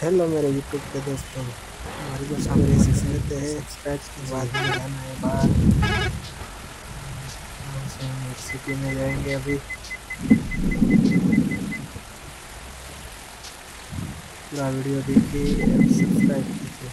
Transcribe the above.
Hello मेरे YouTube के दोस्तों। हमारी जो सामने सीख लेते हैं स्क्रैच के बाद में जाना है बाहर। सिटी में जाएँगे अभी। पूरा वीडियो देखिए सब्सक्राइब कीजिए।